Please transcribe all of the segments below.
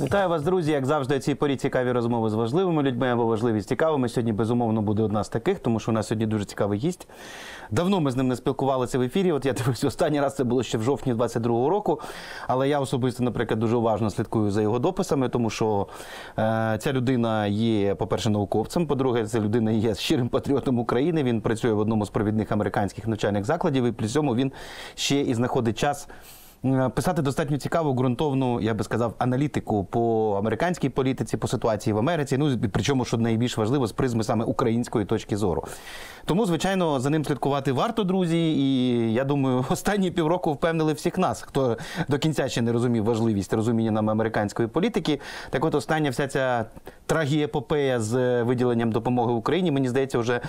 Вітаю вас, друзі. Як завжди, ці порі цікаві розмови з важливими людьми або важливі з цікавими. Сьогодні, безумовно, буде одна з таких, тому що у нас сьогодні дуже цікавий гість. Давно ми з ним не спілкувалися в ефірі. От я дивився, останній раз це було ще в жовтні 22-го року. Але я особисто, наприклад, дуже уважно слідкую за його дописами, тому що е, ця людина є, по-перше, науковцем. По-друге, ця людина є щирим патріотом України. Він працює в одному з провідних американських навчальних закладів, і при цьому він ще і знаходить час. М, Писати достатньо цікаву, ґрунтовну, я би сказав, аналітику по американській політиці, по ситуації в Америці. Ну причому, що найбільш важливо, з призми саме української точки зору. Тому, звичайно, за ним слідкувати варто, друзі. І я думаю, останні півроку впевнили всіх нас, хто до кінця ще не розумів важливість розуміння нами американської політики. Так от остання вся ця трагієпопея з виділенням допомоги Україні, мені здається, вже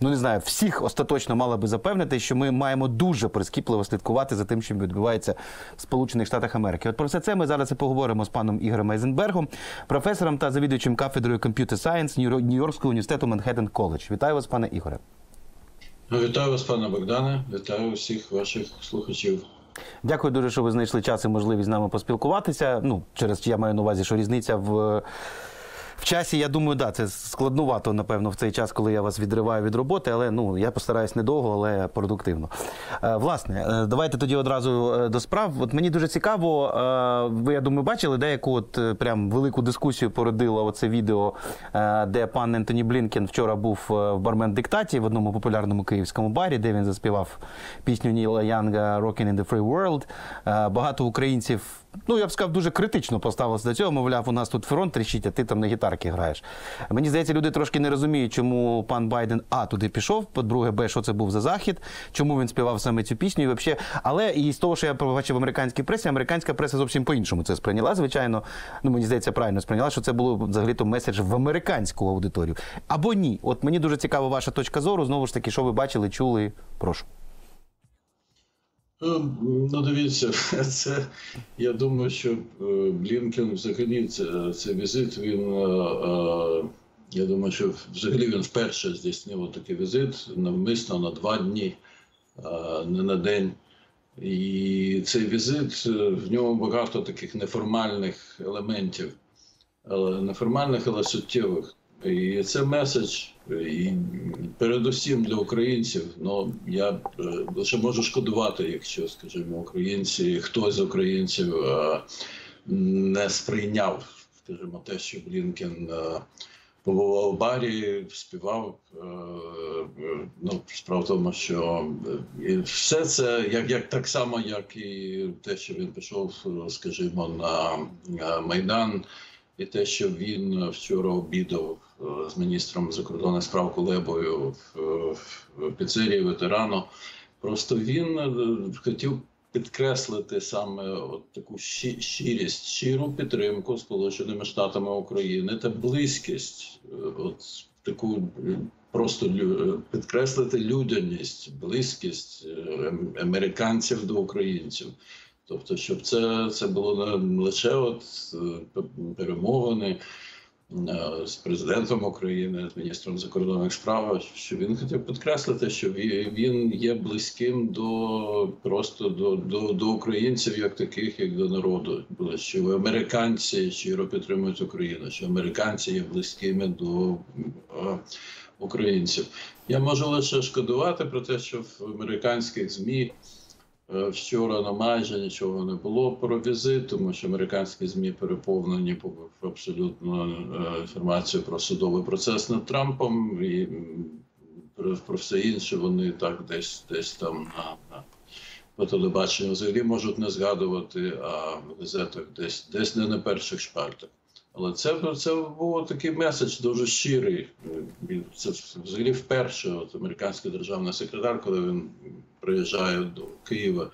ну не знаю, всіх остаточно мала би запевнити, що ми маємо дуже прискіпливо слідкувати за тим, що відбувається Сполучених Штатах Америки. От про все це ми зараз і поговоримо з паном Ігорем Айзенбергом, професором та завідувачем кафедрою Computer Science Нью- Нью-Йоркського університету Манхеттен Коледж. Вітаю вас, пане Ігоре. Ну, Вітаю вас, пане Богдане. Вітаю всіх ваших слухачів. Дякую дуже, що ви знайшли час і можливість з нами поспілкуватися. Ну, через я маю на увазі, що різниця в. Часі, я думаю, да, це складнувато, напевно, в цей час, коли я вас відриваю від роботи, але ну я постараюсь недовго, але продуктивно. Е, власне, е, давайте тоді одразу е, до справ. От мені дуже цікаво, ви я думаю, бачили деяку от прям велику дискусію породило оце відео, де пан Ентоні Блінкен вчора був в бармен диктаті в одному популярному київському барі, де він заспівав пісню Ніла Янга «Rockin' in the Free World». Багато українців. Ну, я б сказав, дуже критично поставилися до цього. Мовляв, у нас тут фронт тріщить, а ти там на гітарки граєш. Мені здається, люди трошки не розуміють, чому пан Байден А туди пішов, по-друге, Б, що це був за захід, чому він співав саме цю пісню. І вообще, але і з того, що я побачив в американській пресі, американська преса зовсім по-іншому це сприйняла. Звичайно, ну мені здається, правильно сприйняла, що це було взагалі-то меседж в американську аудиторію. Або ні. От мені дуже цікава ваша точка зору. Знову ж таки, що ви бачили, чули. Прошу. Ну, ну, дивіться, це я думаю, що е, Блінкен взагалі це, це візит. Він е, е, я думаю, що взагалі він вперше здійснив такий візит навмисно на два дні, не на день. І цей візит в ньому багато таких неформальних елементів, неформальних, але суттєвих. І це меседж, і передусім для українців. Ну я е, лише можу шкодувати, якщо, скажімо, українці, хтось з українців е, не сприйняв, скажімо, те, що Блінкен е, побував у барі, співав. Ну, справа в тому, що все це як, як так само, як і те, що він пішов, скажімо, на Майдан. І те, що він вчора обідав з міністром закордонних справ Кулебою в, піцерії ветерану, просто він е, хотів підкреслити саме от таку щи- щирість, щиру підтримку Сполученими Штатами України та близькість, е, от таку е, просто е, підкреслити людяність, близькість е, ем- американців до українців. Тобто, щоб це, це було не лише от е, перемовини е, з президентом України, з міністром закордонних справ, що він хотів підкреслити, що ві- він є близьким до просто до, до, до українців, як таких, як до народу. Що американці щиро підтримують Україну, що американці є близькими до е, українців. Я можу лише шкодувати про те, що в американських змі. Е, Вчора на майже нічого не було про візит, тому що американські змі переповнені по- абсолютно е, інформацією про судовий процес над Трампом і про, все інше. Вони так десь десь там на, на по телебаченню взагалі можуть не згадувати, а в газетах десь десь не на перших шпальтах. Але це, це був такий меседж дуже щирий. Це взагалі вперше от американський державний секретар, коли він приїжджає до Києва.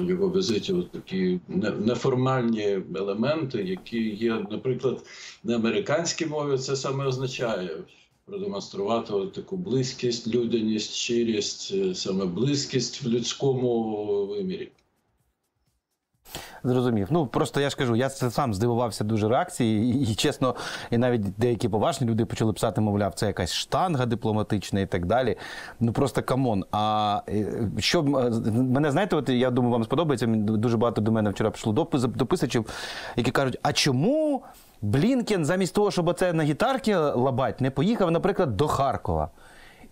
У його візиті от такі неформальні елементи, які є, наприклад, на американській мові, це саме означає продемонструвати таку близькість, людяність, щирість, е, саме близькість в людському вимірі. Зрозумів. Ну просто я ж кажу, я це сам здивувався дуже реакції, і, і чесно, і навіть деякі поважні люди почали писати, мовляв, це якась штанга дипломатична і так далі. Ну просто come on. А е, що е, мене знаєте, от я думаю, вам сподобається. Дуже багато до мене вчора пішло допис, дописачів, які кажуть: а чому Блінкен замість того, щоб оце на гітарки лабать, не поїхав, наприклад, до Харкова?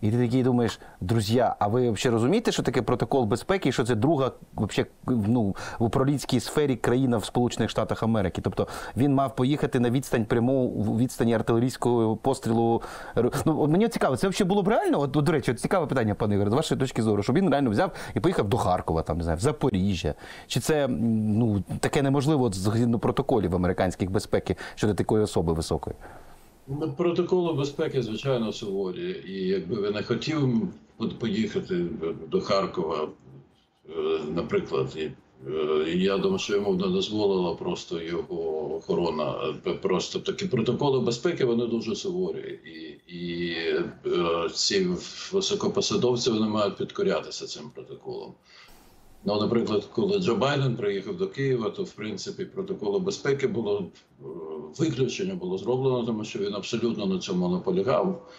І ти такий думаєш, друзі, а ви взагалі розумієте, що таке протокол безпеки, і що це друга вообще, ну, в управлінській сфері країна в Сполучених Штатах Америки? Тобто він мав поїхати на відстань пряму відстані артилерійського пострілу. Ну, мені цікаво, це взагалі було б реально? От, до речі, цікаве питання, пане Ігоре, з вашої точки зору, щоб він реально взяв і поїхав до Харкова, там, не знаю, в Запоріжжя. Чи це ну, таке неможливо згідно протоколів американських безпеки щодо такої особи високої? Ну, Протоколи безпеки, звичайно, суворі. І якби ви не хотів от поїхати до Харкова, е, наприклад, е, я думаю, що йому не дозволила просто його охорона. Е, Просто такі протоколи безпеки вони дуже суворі. І, і ці високопосадовці вони мають підкорятися цим протоколам. Ну, наприклад, коли Джо Байден приїхав до Києва, то в принципі протоколу безпеки було е, виключення було зроблено, тому що він абсолютно на цьому наполягав.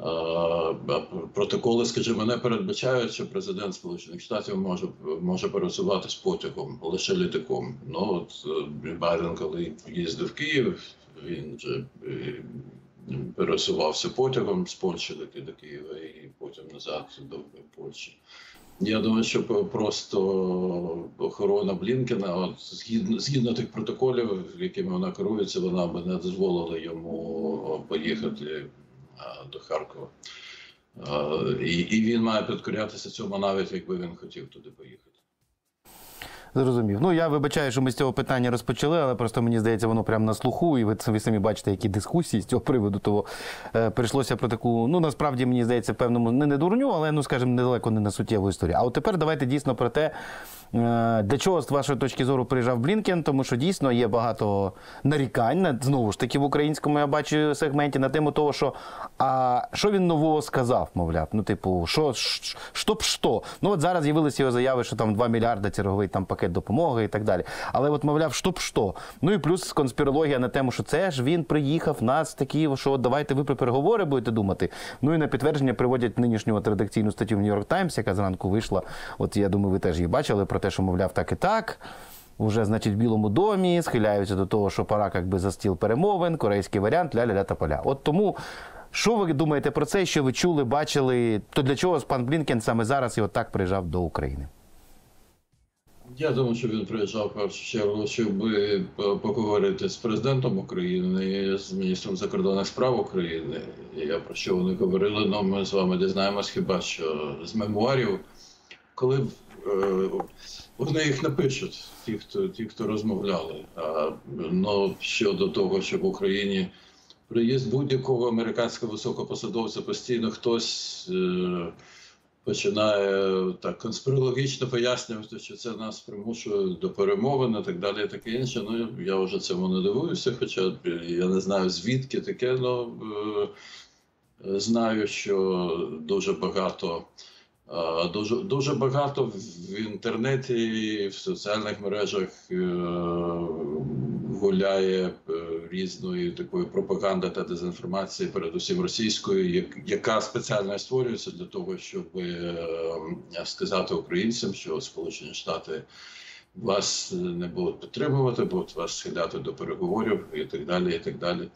Е, Протоколи, скажімо, не передбачають, що президент Сполучених Штатів може може пересуватись потягом, лише літаком. Ну от е, Байден, коли їздив в Київ, він вже е, пересувався потягом з Польщі до Києва і потім назад до Польщі. Я думаю, що просто охорона Блінкена, от згідно згідно тих протоколів, якими вона керується, вона би не дозволила йому поїхати до Харкова. І, і він має підкорятися цьому, навіть якби він хотів туди поїхати. Зрозумів. Ну я вибачаю, що ми з цього питання розпочали, але просто мені здається, воно прямо на слуху, і ви, ви самі бачите, які дискусії з цього приводу. Того е, прийшлося про таку, ну насправді мені здається, певному не не дурню, але ну скажімо, недалеко не на суттєву історію. А от тепер давайте дійсно про те, е, для чого з вашої точки зору приїжджав Блінкен, тому що дійсно є багато нарікань знову ж таки в українському я бачу сегменті на тему того, що а що він нового сказав, мовляв. Ну, типу, що що б що? Ну от зараз з'явилися його заяви, що там 2 мільярди черговий там пакет допомоги і так далі. Але от, мовляв, що б що. Ну і плюс конспірологія на тему, що це ж він приїхав нас такі, що от давайте ви про переговори будете думати. Ну і на підтвердження приводять нинішню от редакційну статтю в Нью-Йорк Таймс, яка зранку вийшла. От я думаю, ви теж її бачили про те, що мовляв так і так. Уже, значить, в Білому домі схиляються до того, що пора як би за стіл перемовин, корейський варіант, ля-ля-ля та поля. От тому, що ви думаєте про це, що ви чули, бачили, то для чого пан Блінкен саме зараз і отак приїжджав до України? Я думаю, що він приїжджав першу чергу, щоб поговорити з президентом України, з міністром закордонних справ України. Я про що вони говорили, ну ми з вами дізнаємось хіба що з мемуарів, коли е, вони їх напишуть, ті, хто ті, хто розмовляли. А ну щодо того, що в Україні приїзд будь-якого американського високопосадовця постійно хтось. Е, починає так конспірологічно пояснювати, що це нас примушує до перемовин і так далі, і таке інше. Ну я вже цьому не дивуюся, хоча я не знаю звідки таке, але е, знаю, що дуже багато. е, Дуже дуже багато в інтернеті в соціальних мережах е, гуляє різною різної такої пропаганди та дезінформації, передусім російською, яка спеціально створюється для того, щоб е, сказати українцям, що Сполучені Штати вас не будуть підтримувати, будуть вас схиляти до переговорів і так далі. І так далі.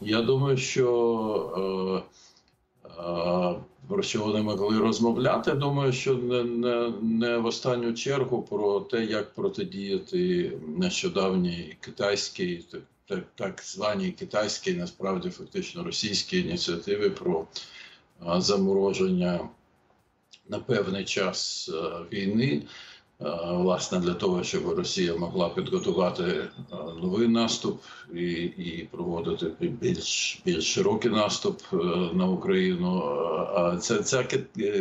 Я думаю, що е, е, про що вони могли розмовляти. Думаю, що не, не, не в останню чергу про те, як протидіяти нещодавній китайській, так, так, званій китайській, насправді фактично російській ініціативі про е, замороження на певний час е, війни. Е, Власне, для того, щоб Росія могла підготувати е, новий наступ і, і проводити більш більш широкий наступ е, на Україну. А це ця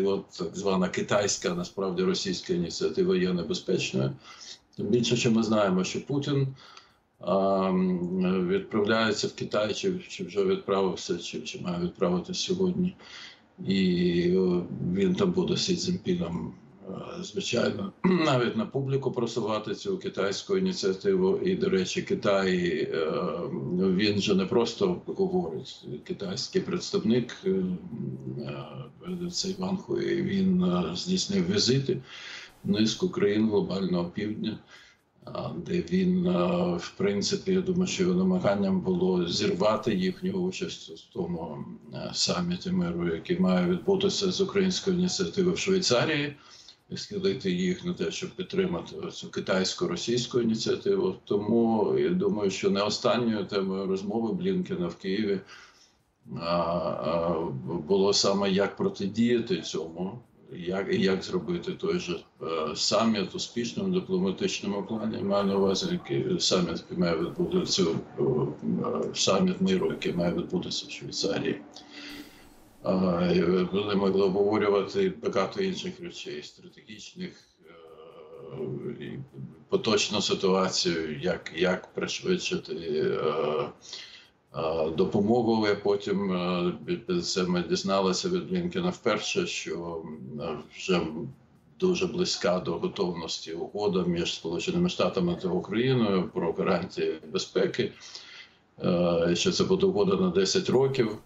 от так звана китайська, насправді російська ініціатива є небезпечною. Тим більше, що ми знаємо, що Путін відправляється в Китай, чи, чи вже відправився, чи, чи має відправитися сьогодні. І він там буде з Цзіньпіном звичайно, навіть на публіку просувати цю китайську ініціативу. І, до речі, Китай е, він же не просто говорить. Китайський представник е, е, цей Хуй, він е, здійснив візити в низку країн глобального півдня. Де він, е, в принципі, я думаю, що його намаганням було зірвати їхню участь у тому е, саміті миру, який має відбутися з української ініціативи в Швейцарії, і схилити їх на те, щоб підтримати цю китайсько-російську ініціативу. Тому я думаю, що не останньою темою розмови Блінкена в Києві було саме як протидіяти цьому. Як, як зробити той же е, саміт успішним дипломатичному плані? Маю на увазі, який саміт, має відбутися е, е, саміт миру, який має відбутися в Швейцарії. А, Вони могли обговорювати багато інших речей, стратегічних, е, поточну ситуацію, як, як пришвидшити е, е, допомогу. І потім е, це ми дізналися від Блінкена вперше, що е, вже дуже близька до готовності угода між Сполученими Штатами та Україною про гарантії безпеки. Е, Що це буде угода на 10 років.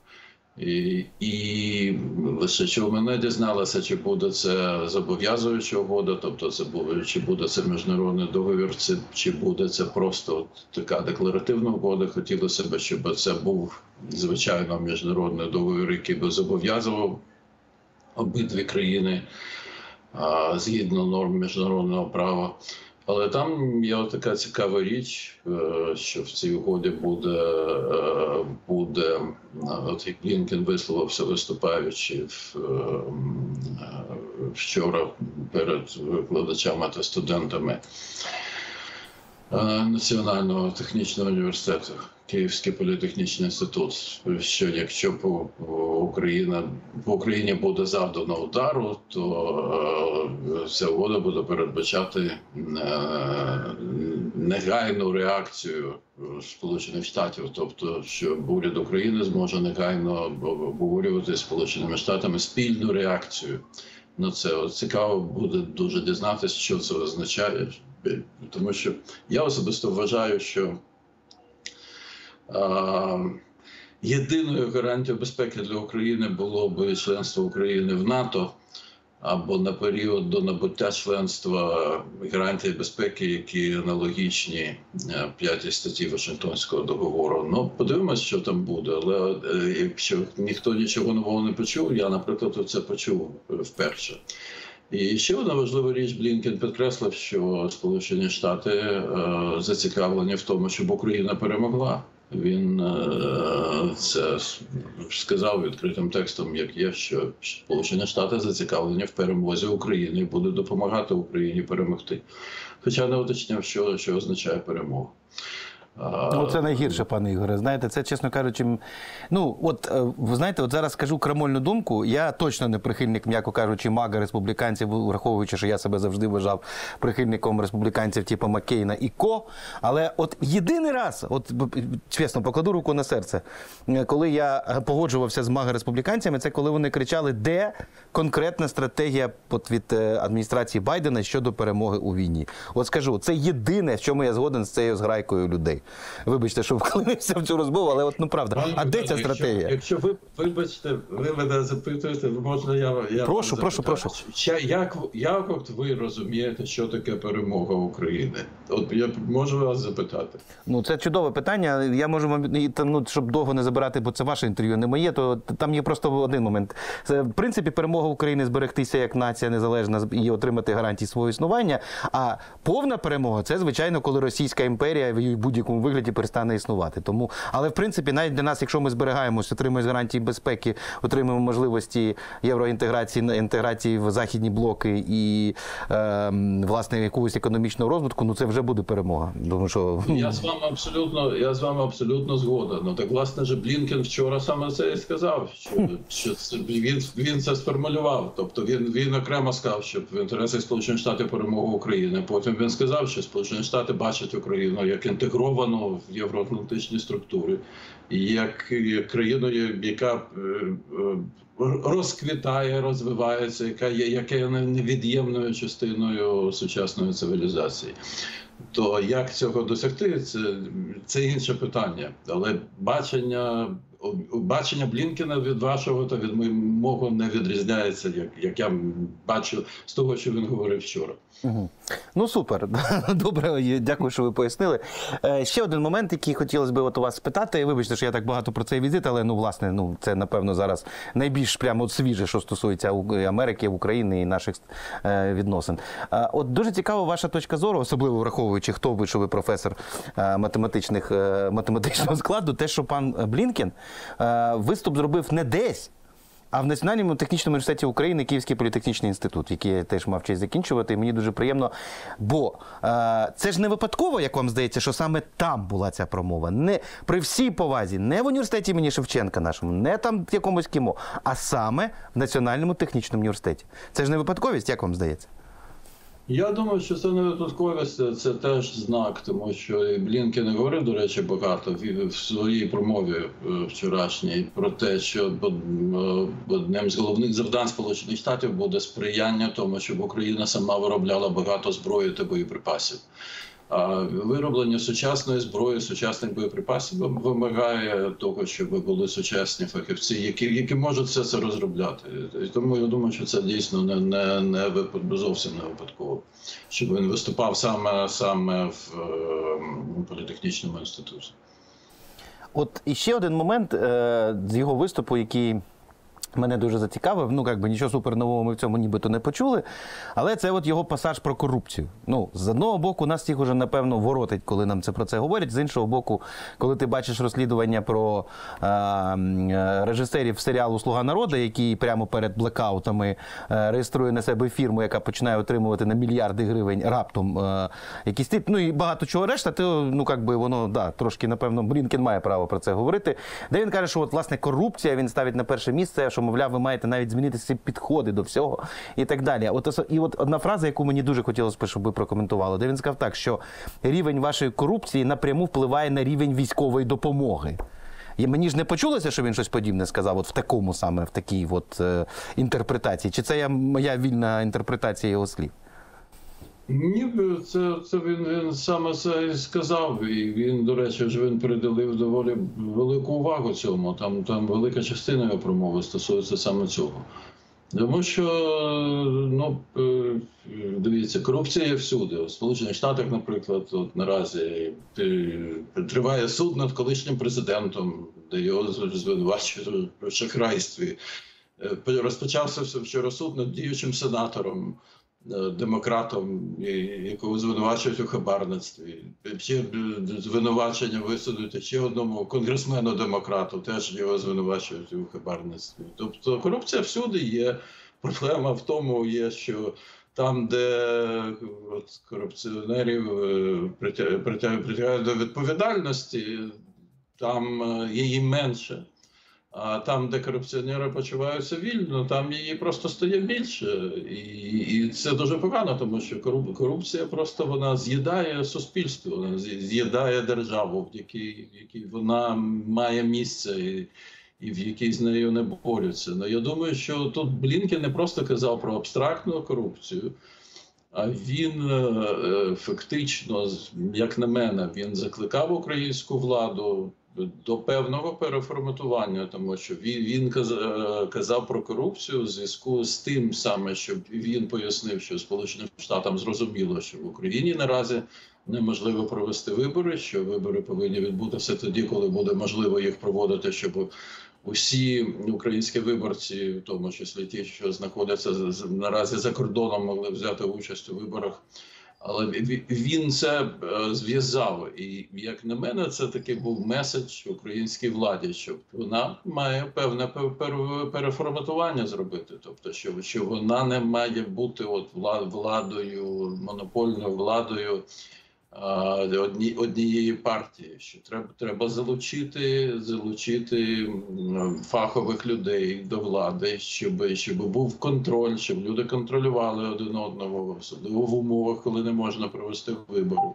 І, і що мене дізналося, чи буде це зобов'язуюча угода, тобто це буде, чи буде це міжнародний договір, чи, чи буде це просто така декларативна угода. Хотілося б, щоб це був звичайно міжнародний договір, який би зобов'язував обидві країни а, згідно норм міжнародного права. Але там є така цікава річ, е, що в цій угоді буде, е, буде е, от як Блінкен висловився, виступаючи вчора перед викладачами та студентами Національного технічного університету, Київський політехнічний інститут. Що якщо Україна по Україні буде завдано удару, то е, ця угода буде передбачати е, негайну реакцію Сполучених Штатів, тобто що уряд України зможе негайно обговорювати Сполученими Штатами спільну реакцію. на це цікаво буде дуже дізнатися, що це означає, тому що я особисто вважаю, що а, єдиною гарантією безпеки для України було б членство України в НАТО або на період до набуття членства гарантії безпеки, які аналогічні е, п'ятій статті Вашингтонського договору. Ну подивимось, що там буде. Але е, якщо ніхто нічого нового не почув, я, наприклад, це почув вперше. І ще одна важлива річ Блінкен підкреслив, що Сполучені Штати е, зацікавлені в тому, щоб Україна перемогла. Він е, це сказав відкритим текстом, як є, що Сполучені Штати зацікавлені в перемозі України і будуть допомагати Україні перемогти. Хоча не уточняв, що, що означає перемога. Ну, це найгірше, пане Ігоре. Знаєте, це, чесно кажучи, ну от е, ви знаєте, от зараз скажу крамольну думку. Я точно не прихильник, м'яко кажучи, мага республіканців, враховуючи, що я себе завжди вважав прихильником республіканців, типу Маккейна і Ко. Але от єдиний раз, от чесно, покладу руку на серце, е, коли я е, погоджувався з мага республіканцями, це коли вони кричали, де конкретна стратегія от від адміністрації Байдена щодо перемоги у війні. От скажу, це єдине, в чому я згоден з цією зграйкою людей. Вибачте, що вклинився в цю розмову, але от ну правда. А де ця стратегія? Якщо, якщо ви вибачте, ви мене запитуєте, можна я, я Прошу, вам прошу, прошу. Як, як от ви розумієте, що таке перемога України? От я можу вас запитати. Ну це чудове питання. Я можу вам ну, щоб довго не забирати, бо це ваше інтерв'ю, не моє. То там є просто один момент. Це, в принципі, перемога України зберегтися як нація незалежна і отримати гарантії свого існування. А повна перемога це звичайно, коли Російська імперія в її будь-якому вигляді перестане існувати. Тому, але в принципі, навіть для нас, якщо ми зберігаємось, отримуємо гарантії безпеки, отримуємо можливості євроінтеграції інтеграції в західні блоки і е, власне якогось економічного розвитку, ну це вже буде перемога. Тому що Я з вами абсолютно, я з вами абсолютно згоден. Ну так власне же Блінкен вчора саме це і сказав, що, що це, він, він це сформулював. Тобто він, він окремо сказав, що в інтересах Сполучених Штатів перемога України. Потім він сказав, що Сполучені Штати бачать Україну як інтегровану. Інтегровано в євроатлантичні структури, як країною, яка е, е, розквітає, розвивається, яка є яка є невід'ємною частиною сучасної цивілізації. То як цього досягти, це, це інше питання. Але бачення бачення Блінкена від вашого та від мого не відрізняється, як як я бачу з того, що він говорив вчора. Угу. Ну супер, добре, дякую, що ви пояснили. Е, ще один момент, який хотілося б от у вас спитати. Вибачте, що я так багато про цей візит, але ну власне, ну це напевно зараз найбільш прямо свіже, що стосується Америки, України і наших е, відносин. Е, от дуже цікава ваша точка зору, особливо враховуючи, хто ви, що ви професор е, математичних е, математичного складу, те, що пан Блінкен виступ зробив не десь. А в Національному технічному університеті України Київський політехнічний інститут, який я теж мав честь закінчувати, і мені дуже приємно. Бо е, це ж не випадково, як вам здається, що саме там була ця промова. Не при всій повазі, не в університеті імені Шевченка нашому, не там в якомусь кімо, а саме в Національному технічному університеті. Це ж не випадковість, як вам здається? Я думаю, що це не випадковість, це теж знак, тому що і Блінкен говорив, до речі, багато в своїй промові е, вчорашній про те, що е, одним з головних завдань Сполучених Штатів буде сприяння тому, щоб Україна сама виробляла багато зброї та боєприпасів. Вироблення сучасної зброї, сучасних боєприпасів вимагає того, щоб були сучасні фахівці, які які можуть все це розробляти. Тому я думаю, що це дійсно не не, не зовсім не випадково, щоб він виступав саме саме в е, політехнічному інституті. От іще один момент е, з його виступу, який Мене дуже зацікавив. Ну, якби нічого супер нового ми в цьому нібито не почули. Але це от його пасаж про корупцію. Ну, з одного боку, нас всіх уже, напевно, воротить, коли нам це про це говорять. З іншого боку, коли ти бачиш розслідування про е, режисерів серіалу Слуга народу, який прямо перед блекаутами е, реєструє на себе фірму, яка починає отримувати на мільярди гривень раптом е, якісь тип, ну і багато чого решта, то ну як би воно да, трошки, напевно, Брінкен має право про це говорити. Де він каже, що от власне корупція він ставить на перше місце що, мовляв, ви маєте навіть змінити ці підходи до всього і так далі. От і от одна фраза, яку мені дуже хотілося б, щоб ви прокоментували, де він сказав так, що рівень вашої корупції напряму впливає на рівень військової допомоги. І мені ж не почулося, що він щось подібне сказав, от в такому саме, в такій от е, інтерпретації. Чи це я, моя вільна інтерпретація його слів? Ні, це це він він саме це і сказав. І він, до речі, ж він приділив доволі велику увагу цьому. Там там велика частина його промови стосується саме цього. Тому що ну е, дивіться, корупція є всюди. У Сполучених Штатах, наприклад, от наразі е, триває суд над колишнім президентом, де його звинувачують в шахрайстві. Е, розпочався вчора суд над діючим сенатором. Е, демократом, якого звинувачують у хабарництві. Ще звинувачення висунути ще одному конгресмену демократу, теж його звинувачують у хабарництві. Тобто корупція всюди є. Проблема в тому є, що там, де от, корупціонерів е, притягають до відповідальності, там е, її менше. А там, де корупціонери почуваються вільно, там її просто стає більше, і і це дуже погано, тому що корупція просто вона з'їдає суспільство, вона з'їдає державу, в якій в якій вона має місце і, і в якій з нею не борються. Ну я думаю, що тут Блінкен не просто казав про абстрактну корупцію. А він е, фактично, як на мене, він закликав українську владу до певного переформатування, тому що він він е, казав про корупцію в зв'язку з тим саме, що він пояснив, що Сполученим Штатам зрозуміло, що в Україні наразі неможливо провести вибори. Що вибори повинні відбутися тоді, коли буде можливо їх проводити, щоб усі українські виборці, в тому числі ті, що знаходяться наразі за кордоном, могли взяти участь у виборах. Але він це е, зв'язав, і як на мене, це такий був меседж українській владі, що вона має певне переформатування зробити. Тобто, що що вона не має бути от владою, монопольною владою одні, однієї партії. Що треба треба залучити, залучити фахових людей до влади, щоб, щоб був контроль, щоб люди контролювали один одного, особливо в умовах, коли не можна провести вибори.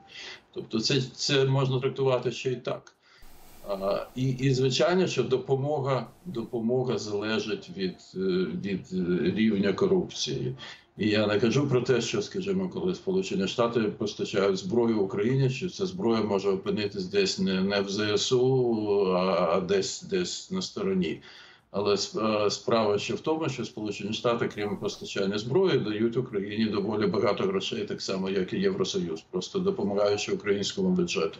Тобто, це, це можна трактувати ще й так. А, І, і звичайно, що допомога, допомога залежить від, від рівня корупції. І я не кажу про те, що, скажімо, коли Сполучені Штати постачають зброю Україні, що ця зброя може опинитись десь не, не в ЗСУ, а, десь десь на стороні. Але е, справа ще в тому, що Сполучені Штати, крім постачання зброї, дають Україні доволі багато грошей, так само як і Євросоюз, просто допомагаючи українському бюджету.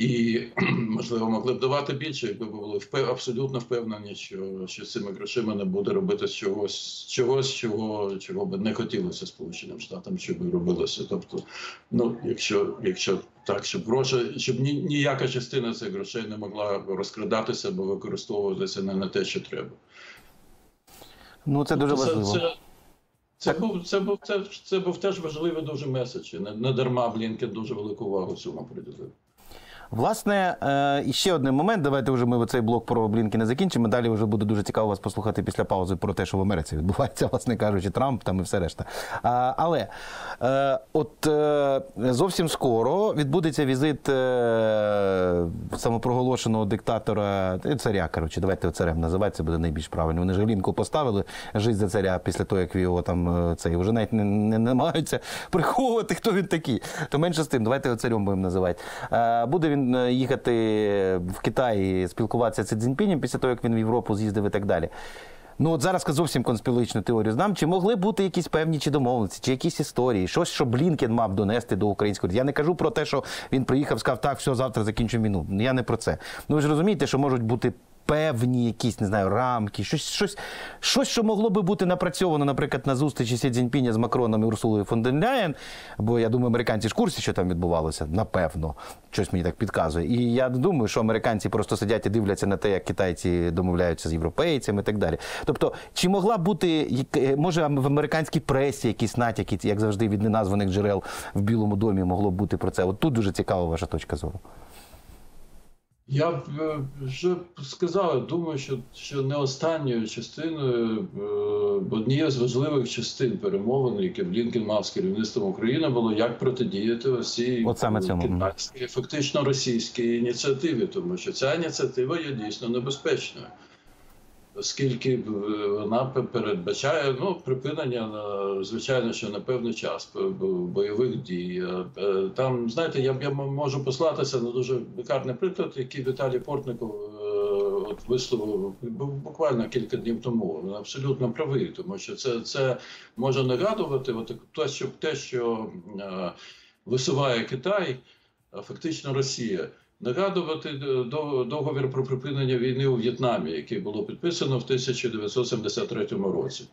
І можливо могли б давати більше, якби були впев- абсолютно впевнені, що, що цими грошима не буде робити чогось, чогось, чого, чого би не хотілося Сполученим Штатам, щоб робилося. Тобто, ну якщо, якщо так, щоб гроші, щоб ні, ніяка частина цих грошей не могла розкрадатися або використовуватися не на те, що треба. Ну це дуже важливо. Це, це, це, був, це, був, це, це був теж важливий дуже меседж. Не, не дарма Блінкен дуже велику увагу цьому приділив. Власне, е, ще один момент. Давайте вже ми цей блок про Блінкіна закінчимо. Далі вже буде дуже цікаво вас послухати після паузи про те, що в Америці відбувається, власне кажучи, Трамп там і все решта. Але е, от е, зовсім скоро відбудеться візит самопроголошеного диктатора царя. Коротше, давайте царем називати, це буде найбільш правильно. Вони ж Глінку поставили жить за царя після того, як його там цей вже навіть не, не намагаються приховувати, хто він такий. То менше з тим, давайте його царем будемо називати. Буде він їхати в Китай і спілкуватися з Цзіньпінем після того, як він в Європу з'їздив і так далі. Ну от зараз зовсім конспілогічну теорію знам. Чи могли бути якісь певні чи домовленості, чи якісь історії, щось, що Блінкен мав донести до українського. Я не кажу про те, що він приїхав, сказав, так, все, завтра закінчу війну. Я не про це. Ну ви ж розумієте, що можуть бути. Певні якісь, не знаю, рамки, щось, щось, щось, що могло би бути напрацьовано, наприклад, на зустрічі Сі Цзіньпіня з Макроном і Урсулою фон ден Ляєн, бо я думаю, американці ж курсі, що там відбувалося, напевно, щось мені так підказує. І я думаю, що американці просто сидять і дивляться на те, як китайці домовляються з європейцями і так далі. Тобто, чи могла бути, як- може, в американській пресі якісь натяки, як завжди, від неназваних джерел в Білому домі могло б бути про це? От тут дуже цікава ваша точка зору. Я б е, вже сказав, думаю, що, що не останньою частиною, е, однією з важливих частин перемовин, які Блінкен мав з керівництвом України, було як протидіяти цьому. китайській, фактично російській ініціативі, тому що ця ініціатива є дійсно небезпечною. Оскільки е, вона передбачає ну, припинення на звичайно, що на певний час бо- бо- бойових дій. Е, е, Там, знаєте, я, я можу послатися на дуже лікарний приклад, який Віталій Портников от висловив бу- буквально кілька днів тому. Він абсолютно правий, тому що це, це може нагадувати от, те, що те, що висуває Китай, фактично Росія. Нагадувати е, до- договір про припинення війни у В'єтнамі, який було підписано в 1973 році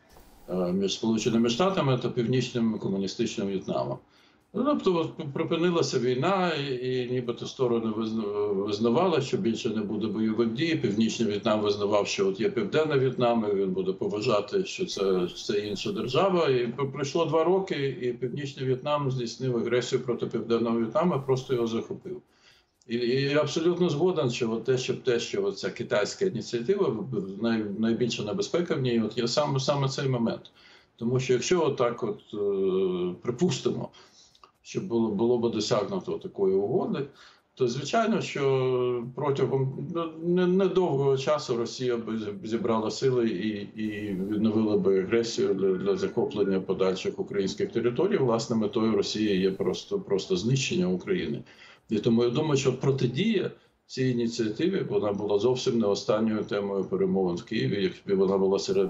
е, між Сполученими Штатами та Північним комуністичним В'єтнамом. Ну, Тобто припинилася війна, і, нібито сторони визна- визнавали, що більше не буде бойових дій. Північний В'єтнам визнавав, що от є Південний В'єтнам, і він буде поважати, що це, це інша держава. І пройшло два роки, і Північний В'єтнам здійснив агресію проти Південного В'єтнаму, просто його захопив. І, і абсолютно згоден, що от те, що те, що ця китайська ініціатива, най, найбільша небезпека в ній, от є саме саме цей момент. Тому що якщо отак, от е, припустимо, що було було б досягнуто такої угоди, то звичайно, що протягом ну, не- недовгого часу Росія б зібрала сили і, і відновила би агресію для, для захоплення подальших українських територій. Власне, метою Росії є просто, просто знищення України. І тому я думаю, що протидія цій ініціативі вона була зовсім не останньою темою перемовин в Києві. Якби вона була серед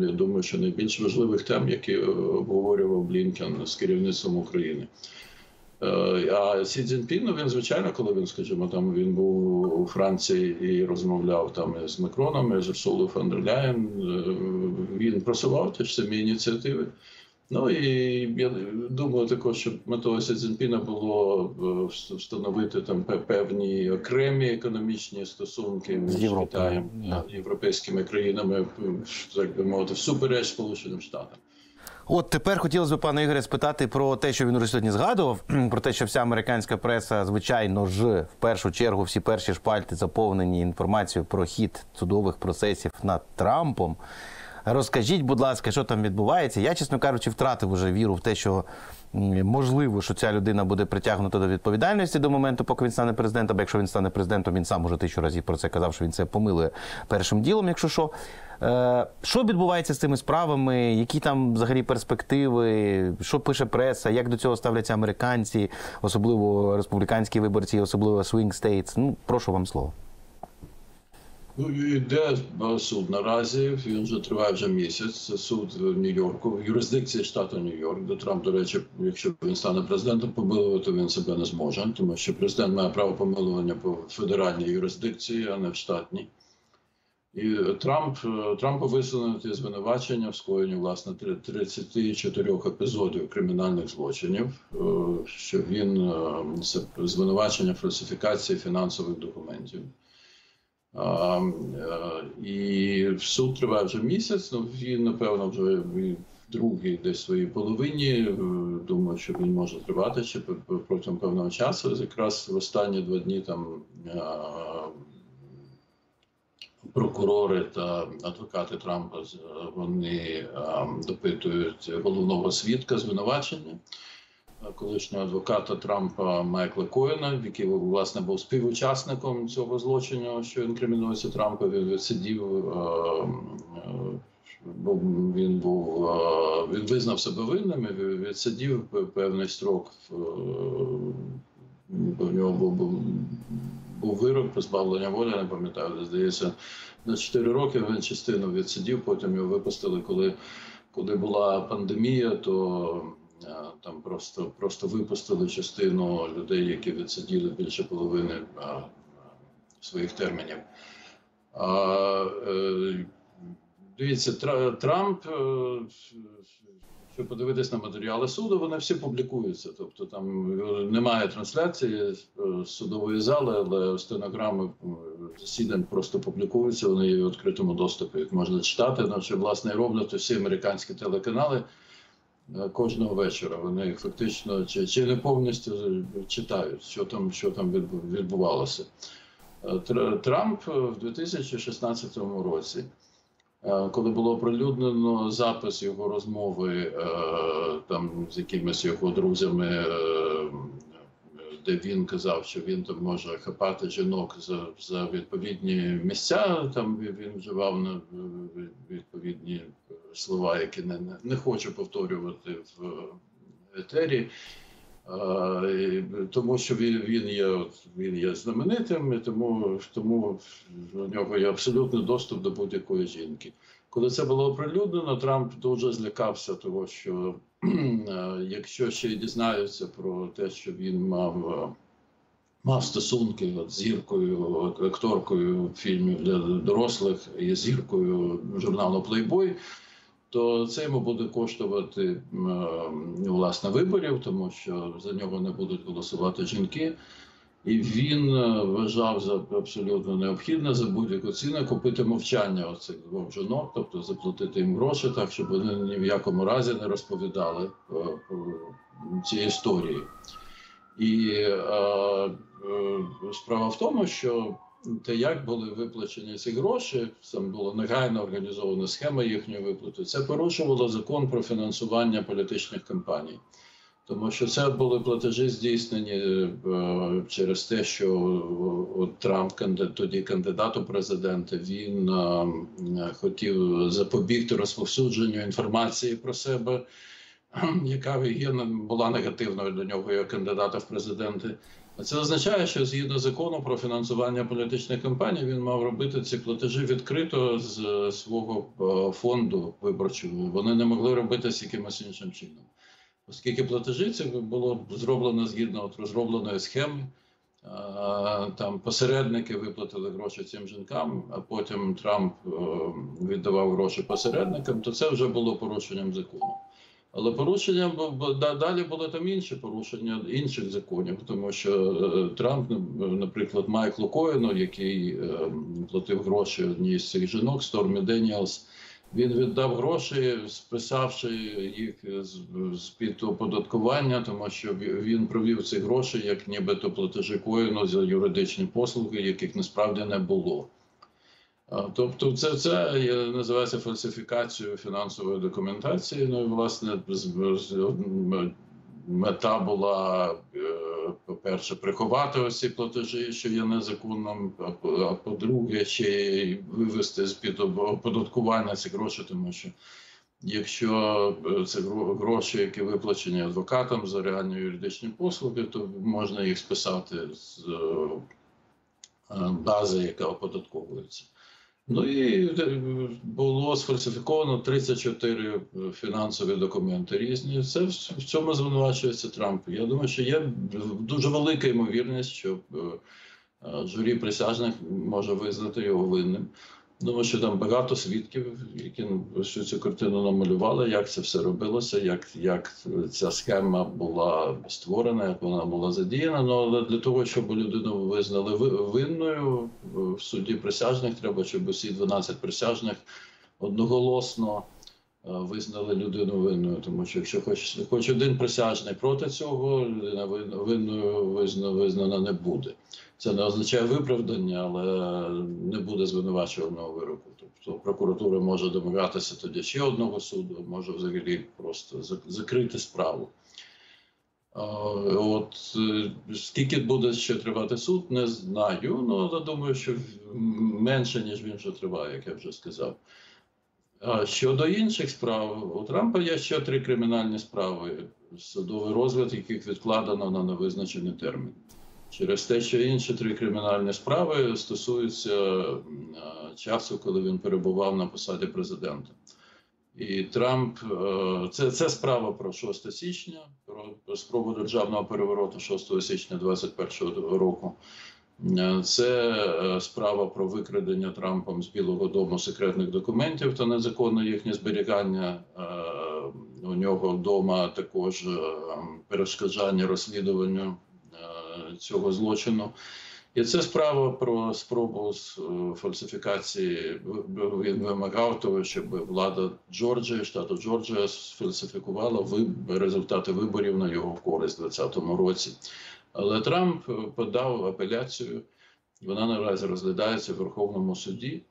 я думаю, що найбільш важливих тем, які е, обговорював Блінкен з керівництвом України. Е, А Сі Цзіньпін, ну, він звичайно, коли він, скажімо, там він був у Франції і розмовляв там з Макроном, з Урсулою фон дер Ляєн, е, він просував ті ж самі ініціативи. Ну і я думаю також, що метою Сі Цзіньпіна було е, встановити там певні окремі економічні стосунки З Китаєм да. європейськими країнами, так би мовити, всупереч Сполученим Штатам. От тепер хотілося б пане Ігоре спитати про те, що він уже сьогодні згадував, про те, що вся американська преса, звичайно ж, в першу чергу всі перші шпальти заповнені інформацією про хід судових процесів над Трампом. Розкажіть, будь ласка, що там відбувається. Я, чесно кажучи, втратив уже віру в те, що можливо, що ця людина буде притягнута до відповідальності до моменту, поки він стане президентом. Бо якщо він стане президентом, він сам уже тисячу разів про це казав, що він це помилує першим ділом, якщо що. Е, Що відбувається з цими справами? Які там взагалі перспективи? Що пише преса? Як до цього ставляться американці, особливо республіканські виборці, особливо swing states? Ну, прошу вам слово. Ну, йде суд наразі. Він вже триває вже місяць. Суд в Нью-Йорку, в юрисдикції штату Нью-Йорк, де Трамп, до речі, якщо він стане президентом, помилувати він себе не зможе, тому що президент має право помилування по федеральній юрисдикції, а не в штатній. І Трамп е, Трампу висунуті звинувачення в скоєнні власне три- 34 епізодів кримінальних злочинів, е, що він е, це звинувачення фальсифікації фінансових документів. Е, і суд триває вже місяць. Ну він напевно вже в другій десь своїй половині. Е, Думаю, що він може тривати ще протягом певного часу. Якраз в останні два дні там е, прокурори та адвокати Трампа вони допитують головного свідка звинувачення. Колишнього адвоката Трампа Майкла Коїна, який власне був співучасником цього злочину, що інкримінується Трампа, він відсидів. е, е, Він був е, він визнав себе винним і відсидів певний строк. в, нього був, був, вирок позбавлення волі, не пам'ятаю, здається, на 4 роки він частину відсидів, потім його випустили, коли, коли була пандемія, то там просто, просто випустили частину людей, які відсиділи більше половини своїх термінів. Е, Дивіться, Трамп, е, якщо подивитись на матеріали суду, вони всі публікуються. Тобто там е, немає трансляції з судової зали, але стенограми засідань просто публікуються, вони є в відкритому доступі, їх можна читати. Ну, власне, роблять всі американські телеканали кожного вечора. Вони фактично чи, чи не повністю читають, що там, що там відбу- відбувалося. Е, Трамп е, в 2016 році. Е, Коли було оприлюднено запис його розмови е, там з якимись його друзями, е, де він казав, що він там може хапати жінок за, за відповідні місця. Там він вживав на відповідні слова, які не, не, хочу повторювати в етері. А, і тому що він, він є от, він є знаменитим, і тому, тому у нього є абсолютний доступ до будь-якої жінки. Коли це було оприлюднено, Трамп дуже злякався того, що е, якщо ще й дізнаються про те, що він мав, е, мав стосунки от, з зіркою, акторкою фільмів для дорослих і зіркою журналу Playboy, то це йому буде коштувати е, власне виборів, тому що за нього не будуть голосувати жінки. І він е, вважав за абсолютно необхідне за будь-яку ціну купити мовчання оцих двох жінок, тобто заплатити їм гроші, так щоб вони ні в якому разі не розповідали е, ці історії. І е, е, справа в тому, що те, як були виплачені ці гроші, там була негайно організована схема їхньої виплати. Це порушувало закон про фінансування політичних кампаній. Тому що це були платежі здійснені е, через те, що е, Трамп, тоді кандидат у президенти, він е, хотів запобігти розповсюдженню інформації про себе, яка є, була негативною для нього як кандидата в президенти. Це означає, що згідно закону про фінансування політичних кампаній він мав робити ці платежі відкрито з е, свого е, фонду виборчого. Вони не могли робитися якимось іншим чином, оскільки платежі це було зроблено згідно от розробленої схеми. Е, Там посередники виплатили гроші цим жінкам, а потім Трамп віддавав гроші посередникам, то це вже було порушенням закону. Але порушення далі були там інші порушення інших законів, тому що е, Трамп, ну, наприклад, Майклу Коену, який е, платив гроші одній з цих жінок, Стормі Деніелс, Він віддав гроші, списавши їх з під оподаткування, тому що він провів ці гроші як нібито платежі коїну за юридичні послуги, яких насправді не було. Тобто, це, це називається фальсифікацією фінансової документації. Ну і власне мета була, е, по-перше, приховати ці платежі, що є незаконним. А по- а по-друге, ще й вивести з під оподаткування ці гроші, тому що. Якщо е, це гро- гроші, які виплачені адвокатам за реальні юридичні послуги, то можна їх списати з е, бази, яка оподатковується. Ну і е, було сфальсифіковано 34 фінансові документи різні. Це в цьому звинувачується Трамп. Я думаю, що є дуже велика ймовірність, що е, е, журі присяжних може визнати його винним. Думаю, що там багато свідків, які всю цю картину намалювали, як це все робилося, як, як ця схема була створена, як вона була задіяна. Ну але для того, щоб людину визнали ви- винною в суді присяжних, треба, щоб усі 12 присяжних одноголосно е, визнали людину винною. Тому що якщо хоч, хоч один присяжний проти цього, людина вин- винною визнана не буде. Це не означає виправдання, але не буде звинувачуваного вироку. Тобто прокуратура може домагатися тоді ще одного суду, може взагалі просто закрити справу. От е, скільки буде ще тривати суд, не знаю. Ну але думаю, що менше ніж він вже триває, як я вже сказав. А щодо інших справ, у Трампа є ще три кримінальні справи, судовий розгляд, яких відкладено на невизначений термін. Через те, що інші три кримінальні справи стосуються часу, коли він перебував на посаді президента. І Трамп е, це, це справа про 6 січня, про спробу державного перевороту 6 січня 2021 року. Е, Це е, справа про викрадення Трампом з Білого Дому секретних документів та незаконне їхнє зберігання е, у нього вдома, також е, перешкоджання розслідуванню е, цього злочину. І це справа про спробу з е, фальсифікації. Він вимагав того, щоб влада Джорджії, штату Джорджія, сфальсифікувала результати виборів на його користь у 2020 році. Але Трамп подав апеляцію. Вона наразі розглядається в Верховному суді.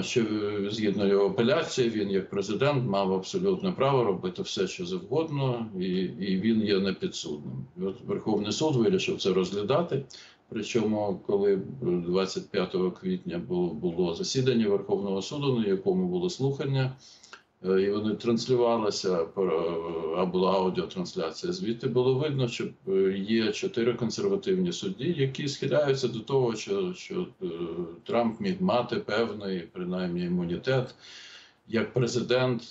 Що згідно його апеляції, він як президент мав абсолютне право робити все, що завгодно, і, і він є непідсудним. От Верховний суд вирішив це розглядати. Причому, коли 25 квітня було, було засідання Верховного суду, на якому було слухання, і вони транслювалися про- а була аудіотрансляція. Звідти було видно, що е, є чотири консервативні судді, які схиляються до того, що, що е, Трамп міг мати певний принаймні імунітет як президент.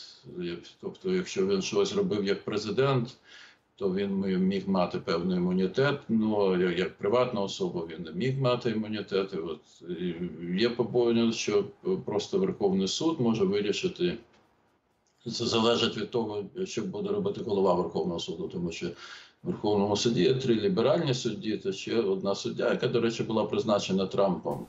Тобто, якщо він щось робив як президент, то він міг мати певний імунітет. Ну як, приватна особа він не міг мати імунітет. І от є побоєння, що просто Верховний суд може вирішити. Це залежить від того, що буде робити голова Верховного суду, тому що в Верховному суді є три ліберальні судді, та ще одна суддя, яка, до речі, була призначена Трампом.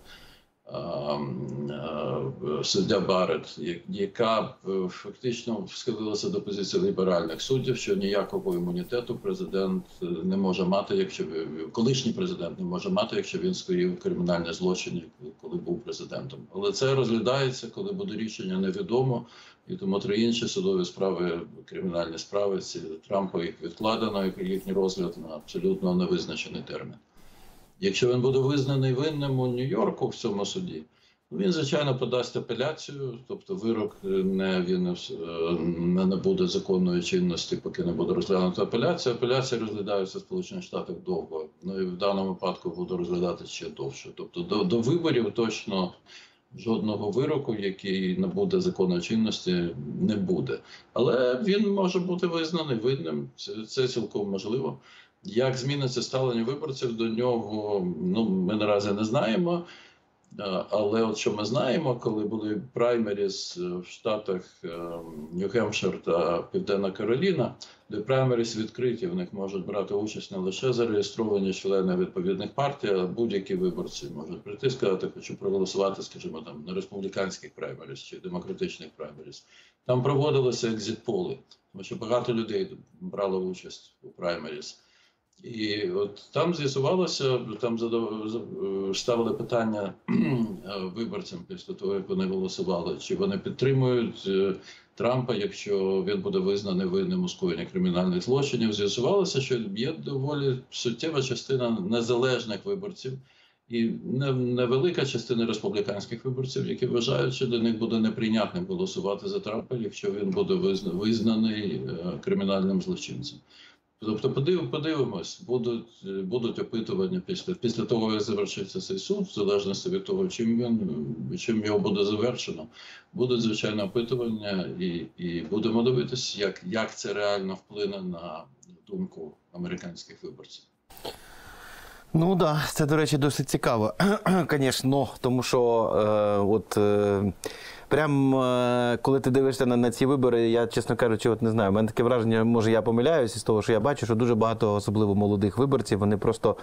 Суддя Барет, яка е, фактично схилилася до позиції ліберальних суддів, що ніякого імунітету президент е, не може мати, якщо колишній президент не може мати, якщо він скоїв кримінальні злочини, коли був президентом. Але це розглядається, коли буде рішення невідомо. І тому три інші судові справи, кримінальні справи, ці Трампа їх відкладено, їхній розгляд на абсолютно невизначений термін. Якщо він буде визнаний винним у Нью-Йорку в цьому суді, він звичайно подасть апеляцію, тобто вирок не він е, не набуде законної чинності, поки не буде розглянута апеляція. Апеляції розглядаються в Сполучених Штатах довго. Ну і в даному випадку буде розглядати ще довше. Тобто до, до виборів точно жодного вироку, який набуде законної чинності, не буде. Але він може бути визнаний винним. Це, цілком можливо. Як зміниться ставлення виборців до нього, ну ми наразі не знаємо. Але от що ми знаємо, коли були праймеріс е, в штатах е, Нью-Хемпшир та Південна Кароліна, де праймеріс відкриті, в них можуть брати участь не лише зареєстровані члени відповідних партій, а будь-які виборці можуть прийти сказати, хочу проголосувати, скажімо, там на республіканських праймеріс чи демократичних праймеріс. Там проводилися екзит-поли, тому що багато людей брало участь у праймеріс. І от там з'ясувалося, там задав- е, ставили питання е, виборцям після того, як вони голосували, чи вони підтримують е, Трампа, якщо він буде визнаний винним у скоєнні кримінальних злочинів. З'ясувалося, що є доволі суттєва частина незалежних виборців. І невелика частина республіканських виборців, які вважають, що для них буде неприйнятним голосувати за Трампа, якщо він буде визна- визнаний кримінальним злочинцем. Тобто подив, подивимось, будуть, будуть опитування після, після того, як завершиться цей суд, в залежності від того, чим він чим його буде завершено. Будуть звичайно опитування, і, і будемо дивитися, як, як це реально вплине на думку американських виборців. Ну да, це, до речі, досить цікаво. Звісно, тому що е, от. Е, Прям е, коли ти дивишся на, на ці вибори, я, чесно кажучи, от не знаю. У мене таке враження, може я помиляюсь із того, що я бачу, що дуже багато, особливо молодих виборців, вони просто.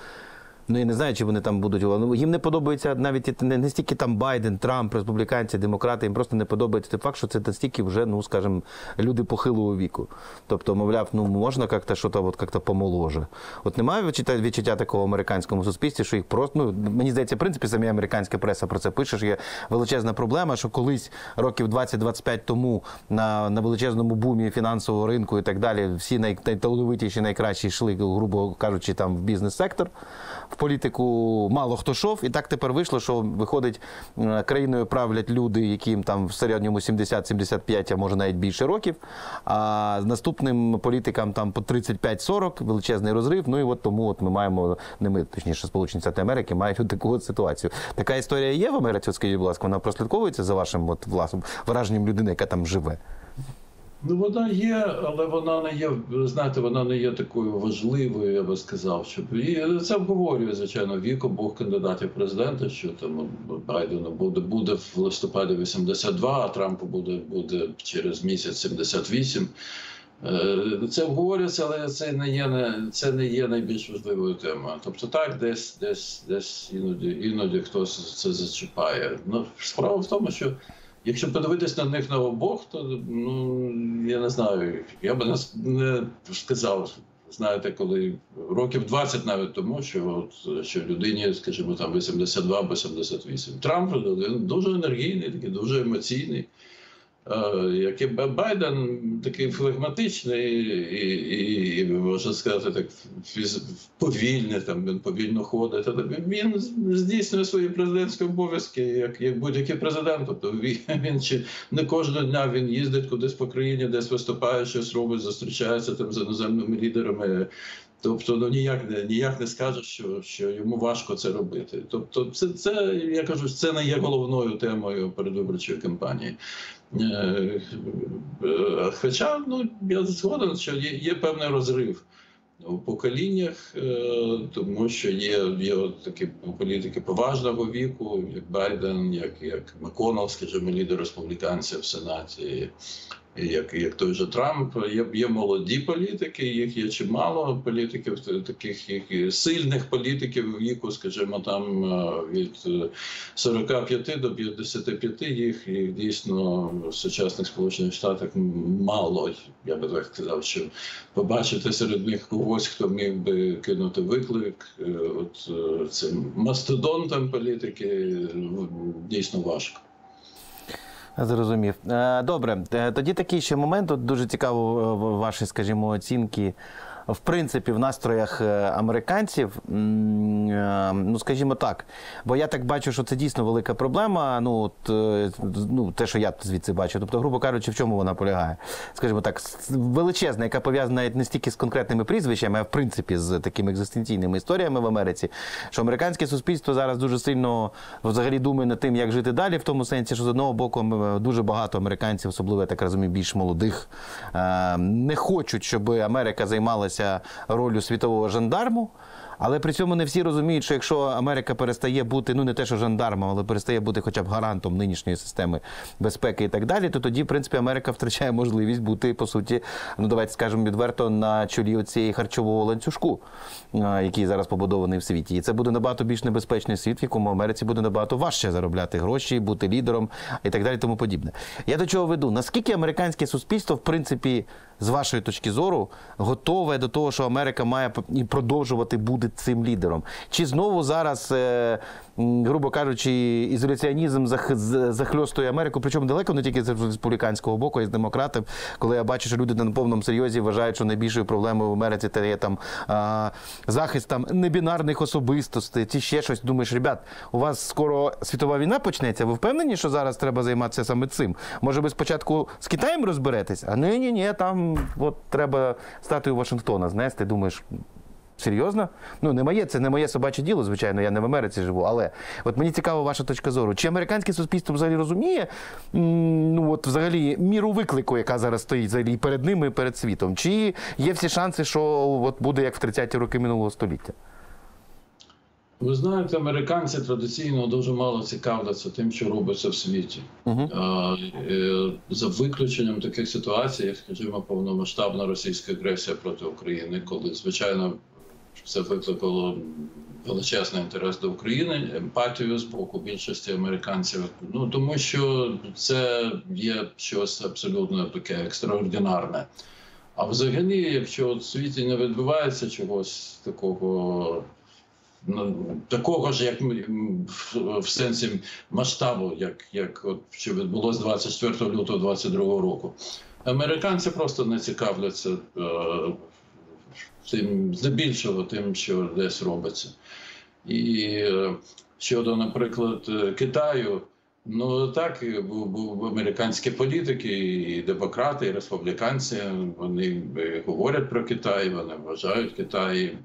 Ну, я не знаю, чи вони там будуть. Ну, їм не подобається навіть не, не стільки там Байден, Трамп, республіканці, демократи. Їм просто не подобається той факт, що це настільки вже, ну скажімо, люди похилого віку. Тобто, мовляв, ну можна як-то щось от, як-то помоложе. От немає відчуття, відчуття такого в американському суспільстві, що їх просто ну мені здається, в принципі, самі американська преса про це пише. що Є величезна проблема, що колись років 20-25 тому на, на величезному бумі фінансового ринку і так далі, всі най, найталановитіші, найкращі йшли, грубо кажучи, там в бізнес-сектор. Політику мало хто йшов, і так тепер вийшло, що виходить е, країною правлять люди, яким там в середньому 70-75, а може навіть більше років. А наступним політикам там по 35-40, величезний розрив. Ну і от тому от ми маємо не ми, точніше, Сполучені Штати Америки, мають таку от ситуацію. Така історія є в Америці, скажіть, будь ласка, вона прослідковується за вашим от власним враженням людини, яка там живе. Ну, вона є, але вона не є, знаєте, вона не є такою важливою, я би сказав. Щоб і це обговорює, звичайно, вік обох кандидатів в президенти, що там Байдену буде буде в листопаді 82, а Трампу буде буде через місяць 78. Е, Це обговорюється, але це не є це не є найбільш важливою темою. Тобто, так, десь десь десь іноді іноді хтось це зачіпає. Ну справа в тому, що Якщо подивитись на них на обох, то ну я не знаю, я би не, сказав. Знаєте, коли років 20 навіть тому, що от що людині, скажімо, там 82 або 78. Трамп він дуже енергійний, такий дуже емоційний. Як і Байден такий флегматичний і, і, і можна сказати, так фіз, повільний, там він повільно ходить. Він здійснює свої президентські обов'язки, як як будь-який президент. Тобто він чи не кожного дня він їздить кудись по країні, десь виступає, щось робить, зустрічається там з іноземними лідерами. Тобто, ну ніяк не ніяк не скажеш, що що йому важко це робити. Тобто, це це я кажу, це не є головною темою передвиборчої кампанії. Хоча ну я згоден, що є, є певний розрив у поколіннях, тому що є є такі політики поважного віку, як Байден, як як Маконал, скажімо, лідер республіканців в Сенаті. Як як той же Трамп, є є молоді політики, їх є чимало політиків, таких як сильних політиків віку, скажімо, там від 45 до 55, їх їх дійсно в сучасних сполучених штатах мало. Я би так сказав, що побачити серед них когось, хто міг би кинути виклик, от цим мастодонтам політики дійсно важко. Зрозумів. Добре, тоді такий ще момент. От дуже цікаво ваші, скажімо, оцінки. В принципі, в настроях американців, ну скажімо так, бо я так бачу, що це дійсно велика проблема. Ну, от, ну те, що я звідси бачу. Тобто, грубо кажучи, в чому вона полягає? Скажімо так, величезна, яка пов'язана навіть не стільки з конкретними прізвищами, а в принципі з такими екзистенційними історіями в Америці. Що американське суспільство зараз дуже сильно взагалі думає над тим, як жити далі, в тому сенсі, що з одного боку дуже багато американців, особливо я так розумію, більш молодих, не хочуть, щоб Америка займалася ролью світового жандарму. Але при цьому не всі розуміють, що якщо Америка перестає бути ну не те, що жандармом, але перестає бути хоча б гарантом нинішньої системи безпеки і так далі, то тоді, в принципі, Америка втрачає можливість бути по суті, ну давайте скажемо відверто на чолі цієї харчового ланцюжку, який зараз побудований в світі. І це буде набагато більш небезпечний світ, в якому Америці буде набагато важче заробляти гроші, бути лідером і так далі, тому подібне. Я до чого веду? Наскільки американське суспільство, в принципі, з вашої точки зору, готове до того, що Америка має і продовжувати бути цим лідером? Чи знову зараз, е, грубо кажучи, ізоляціонізм зах- захльостує Америку? Причому далеко не тільки з республіканського боку, а й з демократів, коли я бачу, що люди на повному серйозі вважають, що найбільшою проблемою в Америці це є там захист там небінарних особистостей, чи ще щось. Думаєш, ребят, у вас скоро світова війна почнеться. Ви впевнені, що зараз треба займатися саме цим? Може, ви спочатку з Китаєм розберетесь? А ні, ні, ні, там от треба статую Вашингтона знести. Думаєш. Серйозно? Ну, не моє, це не моє собаче діло, звичайно, я не в Америці живу. Але от мені цікава ваша точка зору. Чи американське суспільство взагалі розуміє ну, от, взагалі, міру виклику, яка зараз стоїть взагалі і перед ними, і перед світом? Чи є всі шанси, що от буде як в 30-ті роки минулого століття? Ви знаєте, американці традиційно дуже мало цікавляться тим, що робиться в світі. Е, За виключенням таких ситуацій, як, скажімо, повномасштабна російська агресія проти України, коли, звичайно, це викликало величезний інтерес до України, емпатію з боку більшості американців. Ну тому що це є щось абсолютно таке екстраординарне. А взагалі, якщо в світі не відбувається чогось такого. Ну, такого ж, як в сенсі масштабу, як, як от, що відбулося 24 лютого 22 року. Американці просто не цікавляться е, тим, здебільшого тим, що десь робиться. І е, щодо, наприклад, е, Китаю, ну так, і бу- бу- американські політики, і демократи, і республіканці, вони е, говорять про Китай, вони вважають Китай.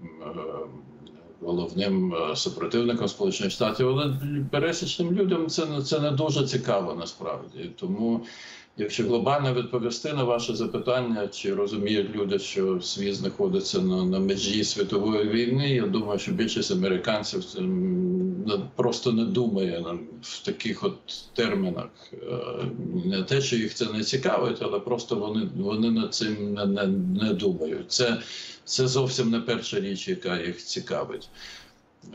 головним супротивником Сполучених Штатів, але пересічним людям це, це не дуже цікаво насправді. Тому, якщо глобально відповісти на ваше запитання, чи розуміють люди, що світ знаходиться на, на межі світової війни, я думаю, що більшість американців просто не думає в таких от термінах. Е, Не те, що їх це не цікавить, але просто вони, вони над цим не, не, не думають. Це це зовсім не перша річ, яка їх цікавить.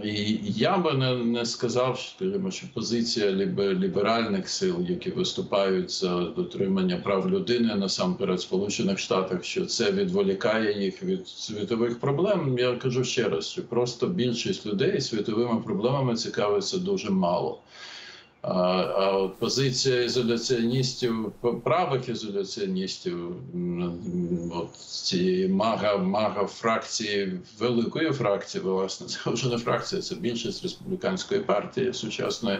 І я би не, не сказав, скажімо, що позиція лібе- ліберальних сил, які виступають за дотримання прав людини насамперед Сполучених Штатах, що це відволікає їх від світових проблем. Я кажу ще раз, що просто більшість людей світовими проблемами цікавиться дуже мало. А, от позиція ізоляціоністів, правих ізоляціоністів, от цієї мага, мага фракції, великої фракції, власне, це вже не фракція, це більшість республіканської партії сучасної.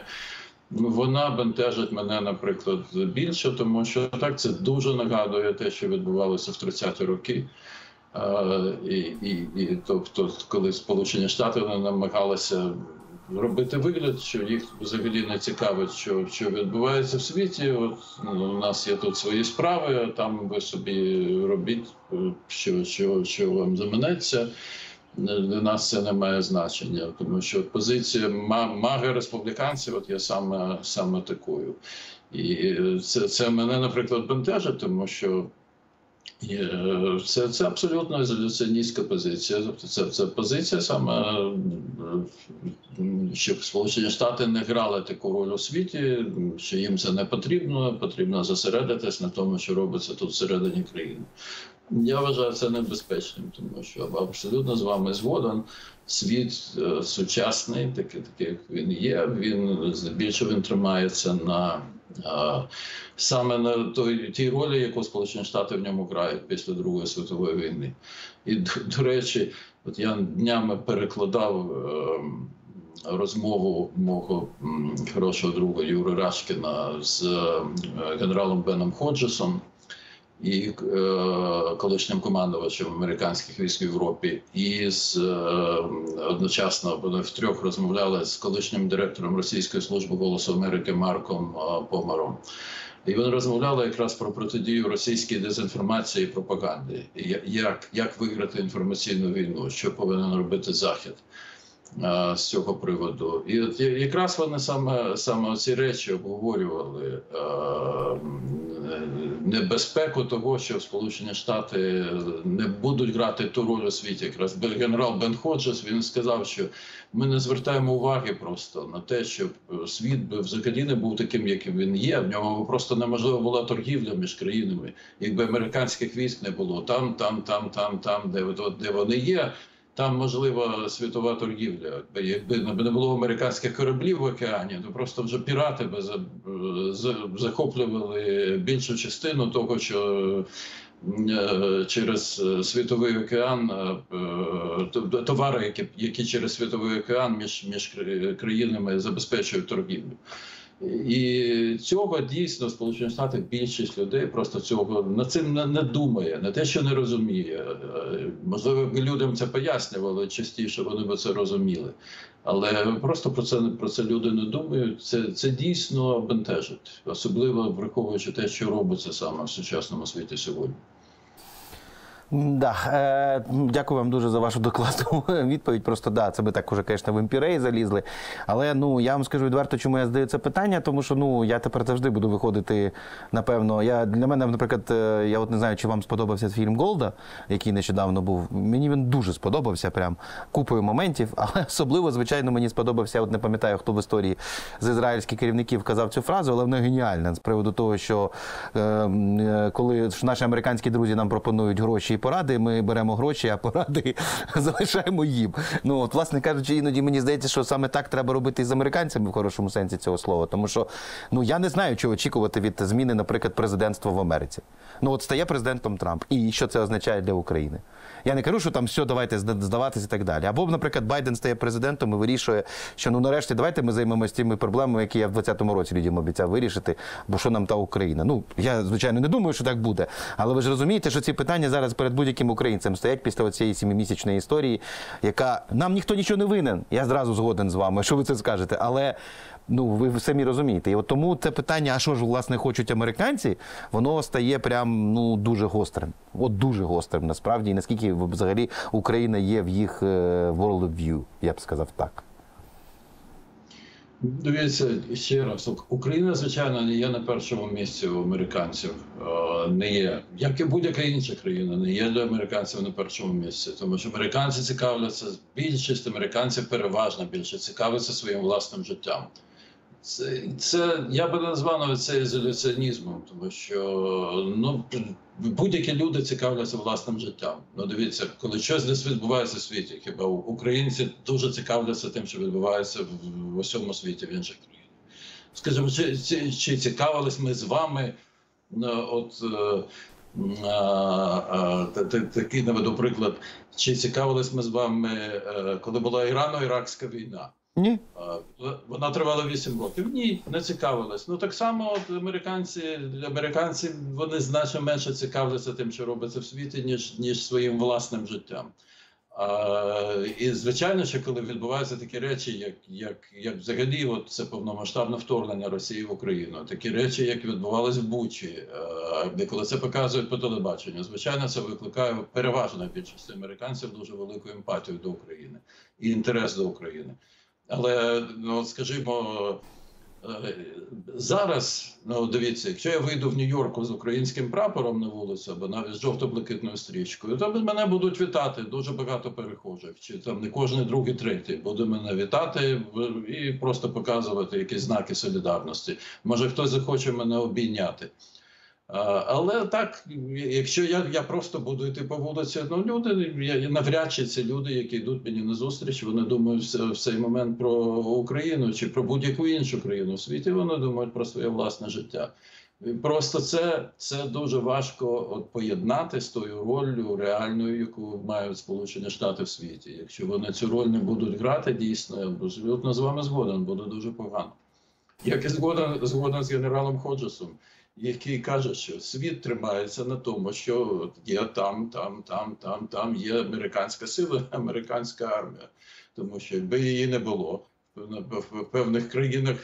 Вона бентежить мене, наприклад, більше, тому що так це дуже нагадує те, що відбувалося в 30-ті роки. І, і, і тобто, коли Сполучені Штати намагалися робити вигляд, що їх взагалі не цікавить, що, що відбувається в світі. От ну, у нас є тут свої справи, а там ви собі робіть, е, що, що, що вам заманеться. Для нас це не має значення, тому що позиція маги республіканців, от я саме саме такою. І е, це, це мене, наприклад, бентежить, тому що Є, Це, це абсолютно ізоляціоністська позиція. Тобто це, це позиція саме, е, щоб Сполучені Штати не грали таку роль у світі, що їм це не потрібно, потрібно зосередитись на тому, що робиться тут всередині країни. Я вважаю це небезпечним, тому що абсолютно з вами згоден. Світ е, сучасний, такий, такий як він є. Він здебільшого він тримається на е, саме на той тій ролі, яку Сполучені Штати в ньому грають після Другої світової війни. І до, до речі, от я днями перекладав. Е, Розмову мого хорошого друга Юри Рашкіна з е, генералом Беном Ходжесом, і е, колишнім командувачем американських військ в Європі, і з е, одночасно вони втрьох розмовляли з колишнім директором Російської служби голосу Америки Марком е, Помаром. І вони розмовляли якраз про протидію російській дезінформації і пропаганді, як, як виграти інформаційну війну, що повинен робити Захід з цього приводу. І от якраз вони саме саме ці речі обговорювали е, небезпеку того, що Сполучені Штати не будуть грати ту роль у світі. Якраз генерал Бен Ходжес він сказав, що ми не звертаємо уваги просто на те, щоб світ би взагалі не був таким, яким він є. В ньому просто неможливо була торгівля між країнами. Якби американських військ не було там, там, там, там, там, де, де вони є. Там можлива світова торгівля. Якби не було американських кораблів в океані, то просто вже пірати би за- за- захоплювали більшу частину того, що е, через світовий океан е, товари, які, які через світовий океан між, між кра- країнами забезпечують торгівлю. І цього дійсно Сполучені Штати більшість людей просто цього над цим не, думає, не те, що не розуміє. Е, Можливо, людям це пояснювали частіше, вони би це розуміли. Але просто про це про це люди не думають. Це це дійсно бентежить, особливо враховуючи те, що робиться саме в сучасному світі сьогодні. Да, е, дякую вам дуже за вашу докладну відповідь. Просто да, це ми так уже, звісно, в імпірей залізли. Але ну я вам скажу відверто, чому я задаю це питання, тому що ну я тепер завжди буду виходити. Напевно, я для мене, наприклад, е, я от не знаю, чи вам сподобався фільм Голда, який нещодавно був. Мені він дуже сподобався, прям купою моментів. Але особливо, звичайно, мені сподобався. От не пам'ятаю, хто в історії з ізраїльських керівників казав цю фразу, але вона геніальна з приводу того, що е, е, коли наші американські друзі нам пропонують гроші поради, ми беремо гроші, а поради залишаємо їм. Ну от, власне кажучи, іноді мені здається, що саме так треба робити і з американцями в хорошому сенсі цього слова. Тому що ну я не знаю, чого очікувати від зміни, наприклад, президентства в Америці. Ну от стає президентом Трамп, і що це означає для України. Я не кажу, що там все, давайте зда- здаватися і так далі. Або, наприклад, Байден стає президентом і вирішує, що ну нарешті давайте ми займемося тими проблемами, які я в 2020 році людям обіцяв вирішити, бо що нам та Україна. Ну я звичайно не думаю, що так буде. Але ви ж розумієте, що ці питання зараз перед будь-яким українцем стоять після цієї сімимісячної історії, яка нам ніхто нічого не винен. Я зразу згоден з вами, що ви це скажете. Але ну ви самі розумієте. І от тому це питання, а що ж власне хочуть американці, воно стає прям ну дуже гострим. От дуже гострим насправді, і наскільки взагалі Україна є в їх е, world view, я б сказав так. Дивіться ще раз. Україна, звичайно, не є на першому місці у американців. Е, Не є, як і будь-яка інша країна, не є для американців на першому місці. Тому що американці цікавляться, більшість американців переважно більше цікавляться своїм власним життям. Це, це я би не назвав це ізоляціонізмом, тому що ну будь-які люди цікавляться власним життям. Ну дивіться, коли щось десь відбувається в світі, хіба українці дуже цікавляться тим, що відбувається в, усьому світі в інших країнах. Скажімо, чи, чи, чи цікавились ми з вами? ну, От е, такий наведу приклад, чи цікавились ми з вами, е, коли була Ірано-Іракська війна? Ні? Вона тривала 8 років. Ні, не цікавилась. Ну так само, от американці, американці вони значно менше цікавляться тим, що робиться в світі, ніж ніж своїм власним життям. А, і звичайно, що коли відбуваються такі речі, як як, як взагалі, от це повномасштабне вторгнення Росії в Україну, такі речі, як відбувалися в Бучі, де коли це показують по телебаченню, звичайно, це викликає переважно більшості американців дуже велику емпатію до України і інтерес до України. Але ну скажімо, е, зараз, ну дивіться, якщо я вийду в Нью-Йорку з українським прапором на вулицю, або навіть з жовто-блакитною стрічкою, то мене будуть вітати дуже багато перехожих. Чи там не кожен другий, третій буде мене вітати і просто показувати якісь знаки солідарності. Може, хтось захоче мене обійняти. Але так, якщо я, я просто буду йти по вулиці, ну люди, я, навряд чи ці люди, які йдуть мені на зустріч, вони думають в, цей момент про Україну чи про будь-яку іншу країну в світі. Вони думають про своє власне життя. Просто це, це дуже важко от, поєднати з тою роллю реальною, яку мають Сполучені Штати в світі. Якщо вони цю роль не будуть грати, дійсно абсолютно з вами згоден, буде дуже погано. Як і згоден, згоден з генералом Ходжесом. Який каже, що світ тримається на тому, що є там, там, там, там, там є американська сила, американська армія. Тому що якби її не було в певних країнах,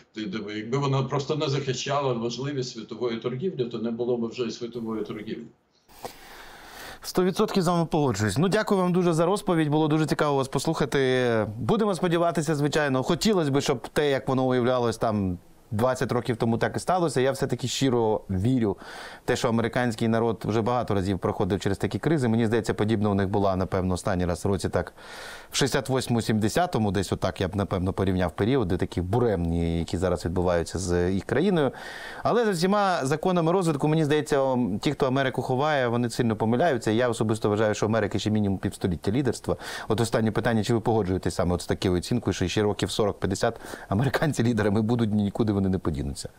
якби вона просто не захищала важливість світової торгівлі, то не було б вже і світової торгівлі. 100% з вами погоджуюсь. Ну, дякую вам дуже за розповідь. Було дуже цікаво вас послухати. Будемо сподіватися, звичайно. Хотілося б, щоб те, як воно уявлялось там 20 років тому, так і сталося. Я все-таки щиро вірю в те, що американський народ вже багато разів проходив через такі кризи. Мені здається, подібна у них була, напевно, останній раз в році так в 68-70-му, десь отак я б, напевно, порівняв періоди, такі буремні, які зараз відбуваються з їх країною. Але за всіма законами розвитку, мені здається, ті, хто Америку ховає, вони сильно помиляються. Я особисто вважаю, що Америка ще мінімум півстоліття лідерства. От останнє питання, чи ви погоджуєтесь саме от з такою оцінкою, що ще років 40-50 американці лідерами будуть нікуди вони не подінуться.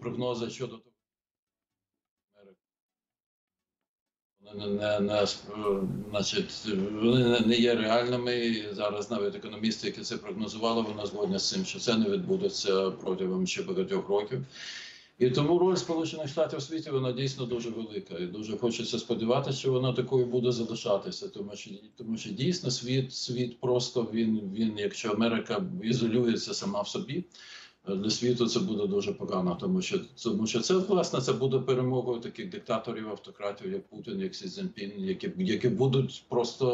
прогнози щодо того, Вони не, не, значить, вони не- є реальними. Зараз навіть економісти, які це прогнозували, вони згодні з цим, що це не відбудеться протягом ще багатьох років. І тому роль Сполучених Штатів у світі вона дійсно дуже велика. І дуже хочеться сподіватися, що вона такою буде залишатися. Тому що тому що дійсно світ, світ просто він, він, якщо Америка ізолюється сама в собі, для світу це буде дуже погано, тому що тому що це власне це буде перемогою таких диктаторів, автократів, як Путін, як Сі Цзіньпін, які які будуть просто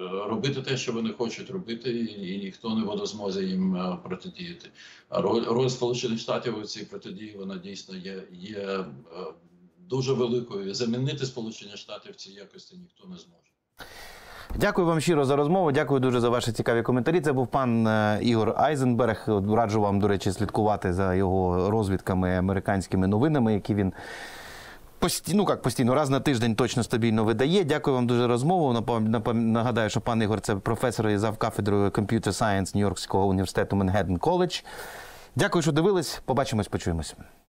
е, робити те, що вони хочуть робити, і, ніхто не буде зможе їм е, протидіяти. Роль, роль Сполучених Штатів у цій протидії вона дійсно є, є е, дуже великою. Замінити Сполучені Штати в цій якості ніхто не зможе. Дякую вам щиро за розмову. Дякую дуже за ваші цікаві коментарі. Це був пан е, Ігор Айзенберг. Раджу вам, до речі, слідкувати за його розвідками американськими новинами, які він постійно, ну як постійно, раз на тиждень точно стабільно видає. Дякую вам дуже за розмову. Нагадаю, що пан Ігор це професор і завкафедрою Computer Science Нью-Йоркського університету Манхеттен Коледж. Дякую, що дивились. Побачимось, почуємось.